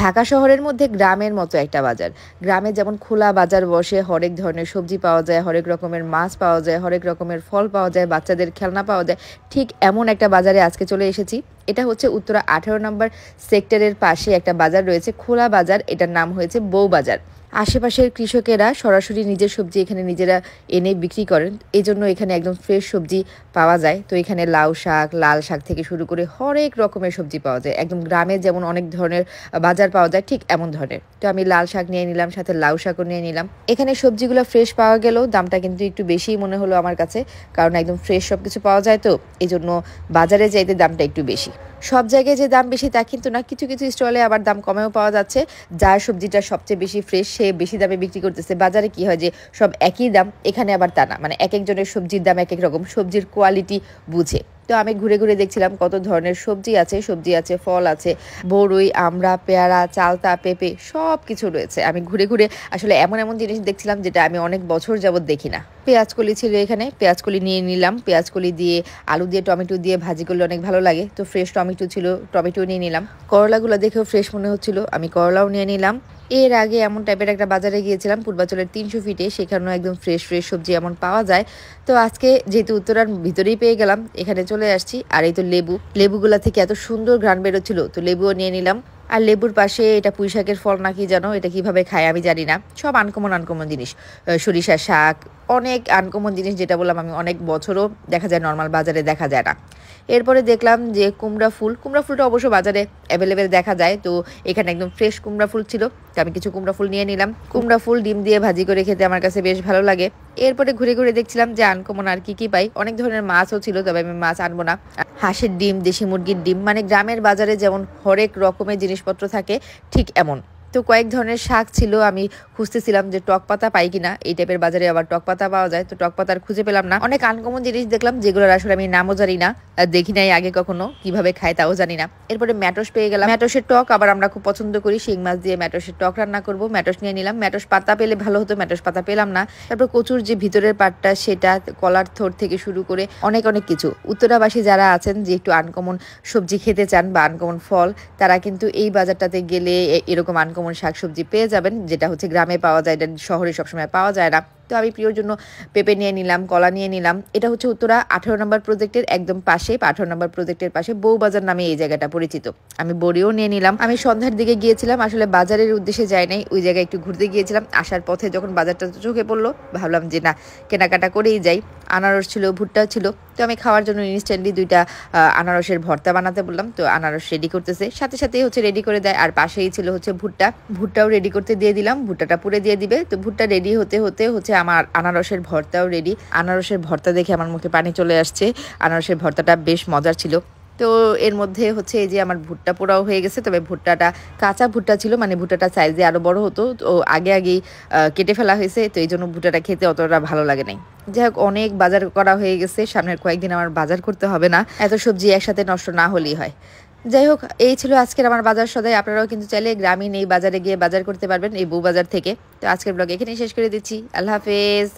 ঢাকা শহরের মধ্যে গ্রামের মতো একটা বাজার। গ্রামে যেমন খোলা বাজার বসে, হরেক ধরনের সবজি পাওয়া যায়, হরেক রকমের মাছ পাওয়া যায়, হরেক রকমের ফল পাওয়া যায়, বাচ্চাদের খেলনা পাওয়া যায়। ঠিক এমন একটা বাজারে আজকে চলে এসেছি। এটা হচ্ছে উত্তরা আঠারো নম্বর সেক্টরের পাশে একটা বাজার রয়েছে, খোলা বাজার। এটার নাম হয়েছে বউ বাজার। আশেপাশের কৃষকেরা সরাসরি নিজের সবজি এখানে নিজেরা এনে বিক্রি করেন। এই জন্য এখানে একদম ফ্রেশ সবজি পাওয়া যায়। তো এখানে লাউ শাক, লাল শাক থেকে শুরু করে হরেক রকমের সবজি পাওয়া যায়। একদম গ্রামে যেমন অনেক ধরনের বাজার পাওয়া যায়, ঠিক এমন ধরনের। তো আমি লাল শাক নিয়ে নিলাম, সাথে লাউ শাকও নিয়ে নিলাম। এখানে সবজিগুলো ফ্রেশ পাওয়া গেলেও দামটা কিন্তু একটু বেশিই মনে হলো আমার কাছে, কারণ একদম ফ্রেশ সব কিছু পাওয়া যায় তো এই জন্য বাজারে যাইতে দামটা একটু বেশি। সব জায়গায় যে দাম বেশি তা কিন্তু না, কিছু কিছু স্টলে আবার দাম কমেও পাওয়া যাচ্ছে। যার সবজিটা সবচেয়ে বেশি ফ্রেশ সে বেশি দামে বিক্রি করতেছে। বাজারে কি হয় যে সব একই দাম, এখানে আবার তা না। মানে এক একজনের সবজির দাম এক এক রকম, সবজির কোয়ালিটি বুঝে। তো আমি ঘুরে ঘুরে দেখছিলাম কত ধরনের সবজি আছে। সবজি আছে, ফল আছে, বড়ই, আমড়া, পেয়ারা, চালতা, পেঁপে সব কিছু রয়েছে। আমি ঘুরে ঘুরে আসলে এমন এমন জিনিস দেখছিলাম যেটা আমি অনেক বছর যাবৎ দেখি না। পেঁয়াজকলি ছিল এখানে পেঁয়াজকলি নিয়ে নিলাম। পেঁয়াজকলি দিয়ে আলু দিয়ে, টমেটো দিয়ে ভাজি করলে অনেক ভালো লাগে। তো ফ্রেশ টমেটো ছিল, টমেটো নিয়ে নিলাম। করলাগুলো দেখেও ফ্রেশ মনে হচ্ছিল। আমি করলাও নিয়ে নিলাম। এর আগে এমন টাইপের একটা বাজারে গিয়েছিলাম, পূর্বাচলের তিনশো ফিটে সেখানেও একদম ফ্রেশ ফ্রেশ সবজি এমন পাওয়া যায়। তো আজকে যেহেতু উত্তরার ভিতরেই পেয়ে গেলাম, এখানে চলে আসছি। আর এই তো লেবু, লেবুগুলা থেকে এত সুন্দর ঘ্রাণ বেরোচ্ছিল, তো লেবুও নিয়ে নিলাম। আর লেবুর পাশে এটা পুঁই শাকের ফল নাকি জানো, এটা কীভাবে খায় আমি জানি না। সব আনকমন আনকমন জিনিস। সরিষা শাক, অনেক আনকমন জিনিস যেটা বললাম আমি অনেক বছরও দেখা যায় নর্মাল বাজারে দেখা যায় না। এরপরে দেখলাম যে কুমড়া ফুল, কুমড়া ফুলটা অবশ্য বাজারে অ্যাভেলেবেল দেখা যায়, তো এখানে একদম ফ্রেশ কুমড়া ফুল ছিল, তো আমি কিছু কুমড়া ফুল নিয়ে নিলাম। কুমড়া ফুল ডিম দিয়ে ভাজি করে খেতে আমার কাছে বেশ ভালো লাগে। এরপরে ঘুরে ঘুরে দেখছিলাম যে আনকমন আর কি কি পাই, অনেক ধরনের মাছও ছিল, তবে আমি মাছ আনব না। হাঁসের ডিম, দেশি মুরগির ডিম মানে গ্রামের বাজারে যেমন হরেক রকমের জিনিসপত্র থাকে, ঠিক এমন। তো কয়েক ধরনের শাক ছিল, আমি খুঁজতেছিলাম যে টক পাতা পাই কিনা। এই টাইপের বাজারে আবার টক পাতা পাওয়া যায়, তো টক পাতার খুঁজে পেলাম না। অনেক আনকমন জিনিস দেখলাম, যেগুলোর আসলে আমি নামও জানি না দেখি নাই আগে কখনো, কীভাবে খায় তাও জানি না। এরপরে ম্যাটস পেয়ে গেলাম। ম্যাটসের টক আবার আমরা খুব পছন্দ করি, শিং মাছ দিয়ে ম্যাটসের টক রান্না করব। ম্যাটস নিয়ে নিলাম, ম্যাটস পাতা পেলে ভালো হতো, ম্যাটস পাতা পেলাম না। তারপর কচুর যে ভিতরের পাটটা, সেটা কলার থোর থেকে শুরু করে অনেক অনেক কিছু। উত্তরাবাসী যারা আছেন, যে একটু আনকমন সবজি খেতে চান বা আনকমন ফল, তারা কিন্তু এই বাজারটাতে গেলে এরকম আনকমন শাকসবজি পেয়ে যাবেন যেটা হচ্ছে গ্রামে পাওয়া যায় এটা শহরে সবসময় পাওয়া যায় না। তো আমি প্রিয়র জন্য পেঁপে নিয়ে নিলাম, কলা নিয়ে নিলাম। এটা হচ্ছে উত্তরা, আঠারো নম্বর প্রজেক্টের একদম পাশে, আঠেরো নম্বর প্রজেক্টের পাশে বউবাজার নামে এই জায়গাটা পরিচিত। আমি বড়িও নিয়ে নিলাম। আমি সন্ধ্যার দিকে গিয়েছিলাম, আসলে বাজারের উদ্দেশ্যে যাই নাই, ওই জায়গায় একটু ঘুরতে গিয়েছিলাম। আসার পথে যখন বাজারটা চোখে পড়ল, ভাবলাম যে না, কেনাকাটা করেই যাই। আনারস ছিল, ভুট্টা ছিল, তো আমি খাওয়ার জন্য ইনস্ট্যান্টলি দুইটা আনারসের ভর্তা বানাতে বললাম। তো আনারস রেডি করতেছে। সাথে সাথে হচ্ছে রেডি করে দেয়। আর পাশেই ছিল হচ্ছে ভুট্টা। ভুট্টাও রেডি করতে দিয়ে দিলাম। ভুট্টাটা পুরে দিয়ে দিবে। তো ভুট্টা রেডি হতে হতে হচ্ছে আমার আনারসের ভর্তাও রেডি আনারসের ভর্তা দেখে আমার মুখে পানি চলে আসছে। আনারসের ভর্তাটা বেশ মজার ছিল। তো এর মধ্যে হচ্ছে এই যে আমার ভুট্টা পোড়াও হয়ে গেছে। তবে ভুট্টাটা কাঁচা ভুট্টা ছিল মানে ভুট্টাটা সাইজে আরও বড় হতো। তো আগে আগেই কেটে ফেলা হয়েছে। তো এই জন্য ভুট্টাটা খেতে অতটা ভালো লাগে নাই। যাই হোক, অনেক বাজার করা হয়ে গেছে। সামনের কয়েকদিন আমার বাজার করতে হবে না। এত সবজি একসাথে নষ্ট না হলেই হয়। যাই হোক এই ছিল আজকের আমার বাজার সদাই। আপনারাও কিন্তু চাইলে গ্রামীণ এই বাজারে গিয়ে বাজার করতে পারবেন, এই বউ বাজার থেকে। তো আজকের ব্লগ এখানেই শেষ করে দিচ্ছি। আল্লাহ হাফেজ।